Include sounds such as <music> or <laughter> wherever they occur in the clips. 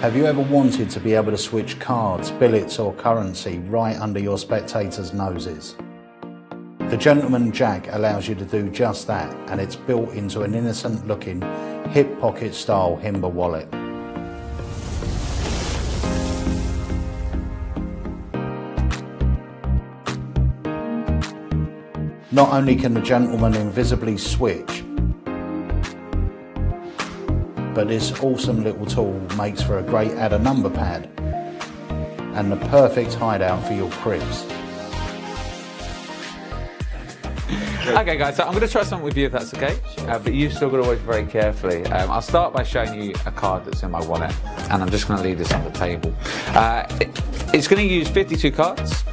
Have you ever wanted to be able to switch cards, billets or currency right under your spectators' noses? The Gentleman Jack allows you to do just that and it's built into an innocent looking hip pocket style Himber wallet. Not only can the gentleman invisibly switch, but this awesome little tool makes for a great add a number pad and the perfect hideout for your cribs. <laughs> Okay, guys, so I'm going to try something with you if that's okay. Uh, but you've still got to watch very carefully. Um, I'll start by showing you a card that's in my wallet, and I'm just going to leave this on the table. Uh, it, it's going to use 52 cards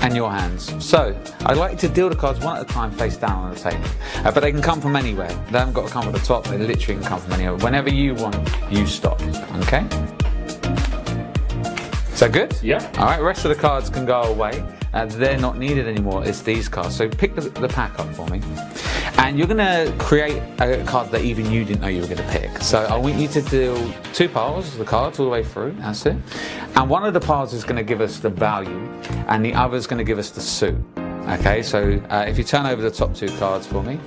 and your hands. So I like to deal the cards one at a time face down on the table. Uh, but they can come from anywhere. They haven't got to come from the top, they literally can come from anywhere. Whenever you want, you stop. Okay? Is that good? Yeah. All right, rest of the cards can go away. Uh, they're not needed anymore. It's these cards. So pick the, the pack up for me. And you're going to create a card that even you didn't know you were going to pick. So I want you to do two piles, of the cards all the way through. That's it. And one of the piles is going to give us the value, and the other is going to give us the suit. Okay, so uh, if you turn over the top two cards for me,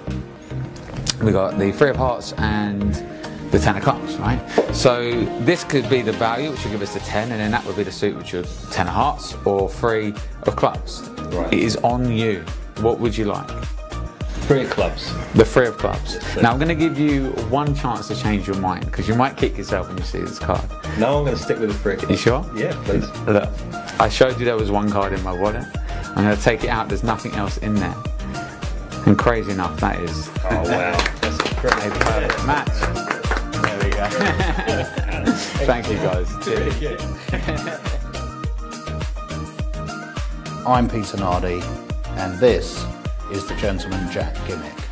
we got the Three of Hearts and the Ten of Cups, right? So this could be the value, which will give us the 10, and then that would be the suit, which is 10 of Hearts or Three of Clubs. Right. It is on you. What would you like? Three of clubs. The Three of Clubs. Now I'm going to give you one chance to change your mind, because you might kick yourself when you see this card. No, I'm going to stick with the three. You sure? Yeah, please. Look, I showed you there was one card in my wallet. I'm going to take it out, there's nothing else in there. And crazy enough, that is Oh wow, <laughs> that's a perfect match. Go. <laughs> Thank you guys. I'm Peter Nardi and this is the Gentleman Jack gimmick.